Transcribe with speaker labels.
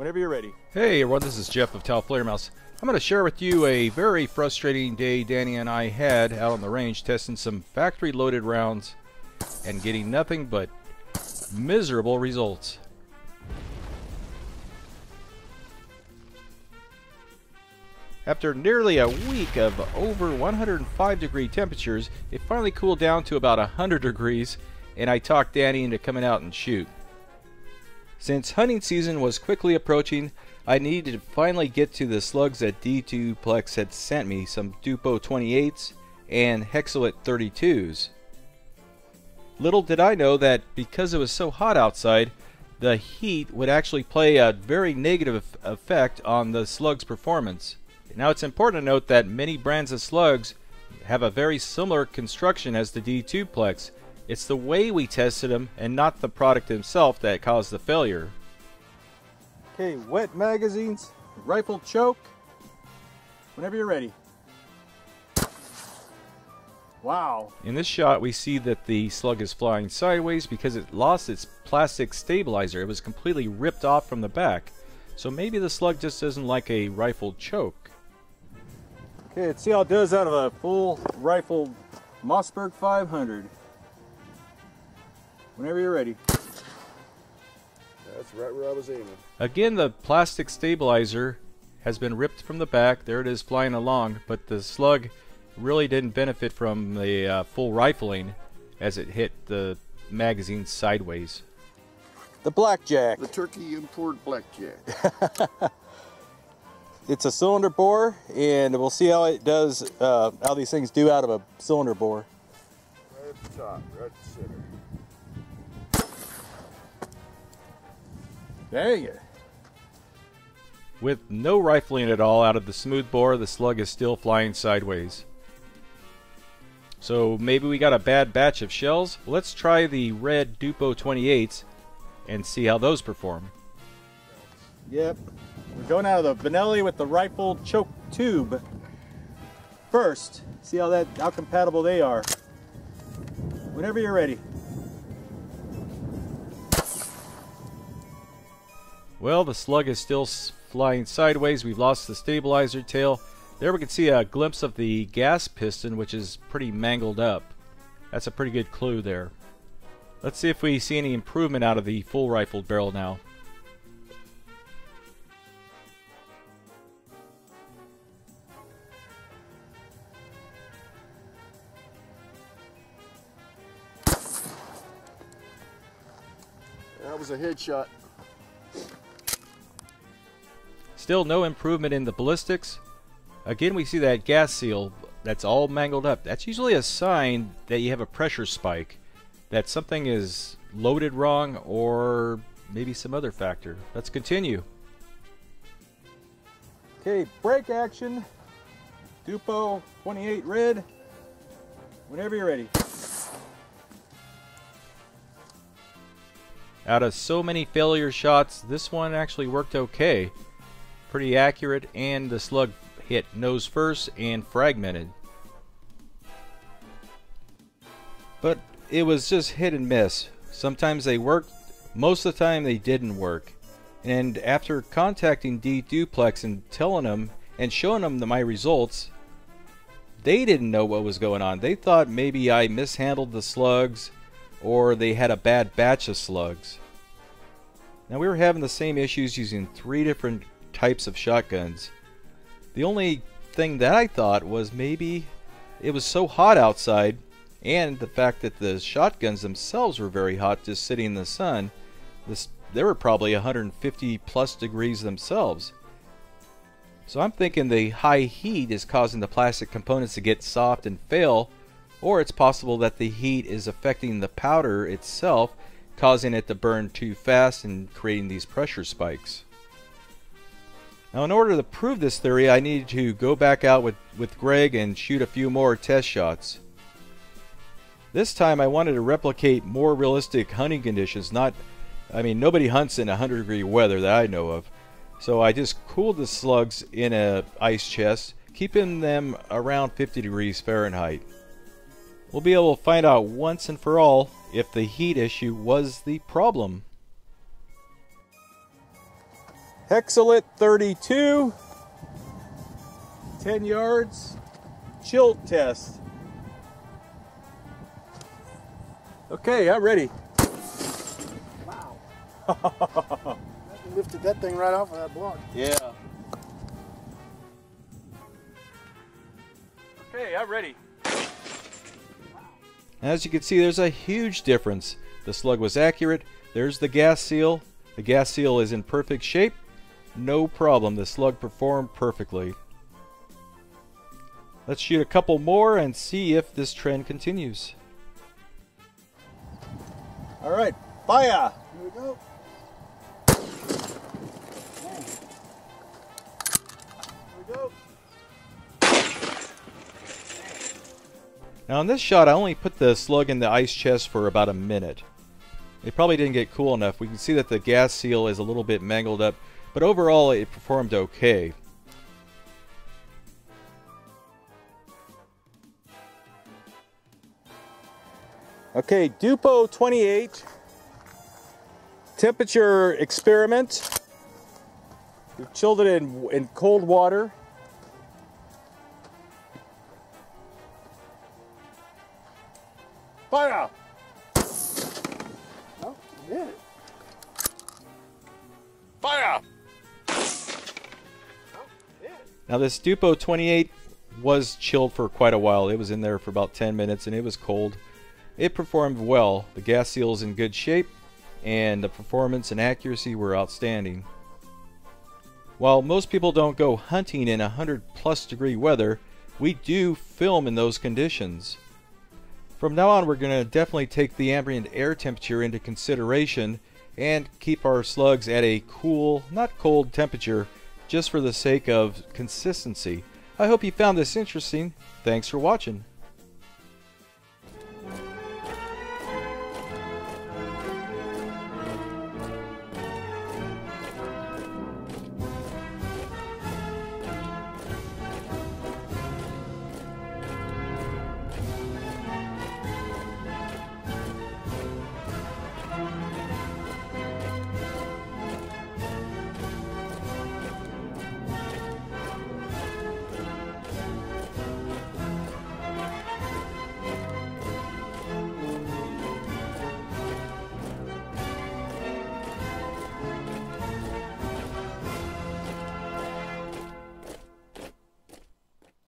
Speaker 1: Whenever you're ready.
Speaker 2: Hey everyone, this is Jeff of Taofledermaus. I'm going to share with you a very frustrating day Danny and I had out on the range testing some factory loaded rounds and getting nothing but miserable results. After nearly a week of over 105 degree temperatures, it finally cooled down to about 100 degrees and I talked Danny into coming out and shoot. Since hunting season was quickly approaching, I needed to finally get to the slugs that DDupleks had sent me, some Dupo 28s and Hexolit 32s. Little did I know that because it was so hot outside, the heat would actually play a very negative effect on the slug's performance. Now it's important to note that many brands of slugs have a very similar construction as the DDupleks. It's the way we tested them and not the product itself that caused the failure.
Speaker 1: Okay, wet magazines, rifle choke. Whenever you're ready. Wow.
Speaker 2: In this shot we see that the slug is flying sideways because it lost its plastic stabilizer. It was completely ripped off from the back. So maybe the slug just doesn't like a rifle choke.
Speaker 1: Okay, let's see how it does out of a full rifle Mossberg 500. Whenever you're ready.
Speaker 3: That's right where I was aiming.
Speaker 2: Again, the plastic stabilizer has been ripped from the back. There it is flying along, but the slug really didn't benefit from the uh, full rifling as it hit the magazine sideways.
Speaker 1: The blackjack.
Speaker 3: The turkey import blackjack.
Speaker 1: It's a cylinder bore, and we'll see how it does, uh, how these things do out of a cylinder bore.
Speaker 3: right at the top, right at the center.
Speaker 1: Dang it.
Speaker 2: With no rifling at all out of the smooth bore, the slug is still flying sideways. So maybe we got a bad batch of shells? Let's try the red Dupo 28s and see how those perform.
Speaker 1: Yep. We're going out of the Benelli with the rifle choke tube. First, see how that how compatible they are. Whenever you're ready.
Speaker 2: Well, the slug is still flying sideways. We've lost the stabilizer tail. There we can see a glimpse of the gas piston, which is pretty mangled up. That's a pretty good clue there. Let's see if we see any improvement out of the full rifled barrel now.
Speaker 3: That was a headshot.
Speaker 2: Still no improvement in the ballistics. Again, we see that gas seal that's all mangled up. That's usually a sign that you have a pressure spike, that something is loaded wrong or maybe some other factor. Let's continue.
Speaker 1: Okay, break action. Dupo 28 red. Whenever you're ready.
Speaker 2: Out of so many failure shots, this one actually worked okay. Pretty accurate, and the slug hit nose first and fragmented. But it was just hit and miss. Sometimes they worked, most of the time they didn't work. And after contacting DDupleks and telling them and showing them the, my results, they didn't know what was going on. They thought maybe I mishandled the slugs or they had a bad batch of slugs. Now we were having the same issues using three different types of shotguns. The only thing that I thought was maybe it was so hot outside and the fact that the shotguns themselves were very hot just sitting in the sun. This they were probably 150 plus degrees themselves. So I'm thinking the high heat is causing the plastic components to get soft and fail or it's possible that the heat is affecting the powder itself, causing it to burn too fast and creating these pressure spikes. Now in order to prove this theory, I needed to go back out with, with Greg and shoot a few more test shots. This time I wanted to replicate more realistic hunting conditions, not, I mean, nobody hunts in 100 degree weather that I know of. So I just cooled the slugs in a ice chest, keeping them around 50 degrees Fahrenheit. We'll be able to find out once and for all if the heat issue was the problem.
Speaker 1: Hexolit 32, 10 yards, chill test. Okay, I'm ready.
Speaker 4: Wow. That lifted that thing right off of that block.
Speaker 1: Yeah. Okay, I'm ready.
Speaker 2: As you can see, there's a huge difference. The slug was accurate. There's the gas seal. The gas seal is in perfect shape. No problem. The slug performed perfectly. Let's shoot a couple more and see if this trend continues.
Speaker 1: All right, fire.
Speaker 4: Here we go. Here we go.
Speaker 2: Now in this shot, I only put the slug in the ice chest for about a minute. It probably didn't get cool enough. We can see that the gas seal is a little bit mangled up, but overall it performed okay.
Speaker 1: Okay, Dupo 28. Temperature experiment. We've chilled it in, in cold water. Fire!
Speaker 4: Oh, it.
Speaker 1: Fire!
Speaker 2: Now this Dupo 28 was chilled for quite a while. It was in there for about 10 minutes and it was cold. It performed well. The gas seal is in good shape and the performance and accuracy were outstanding. While most people don't go hunting in 100 plus degree weather, we do film in those conditions. From now on, we're going to definitely take the ambient air temperature into consideration and keep our slugs at a cool, not cold temperature just for the sake of consistency. I hope you found this interesting. Thanks for watching.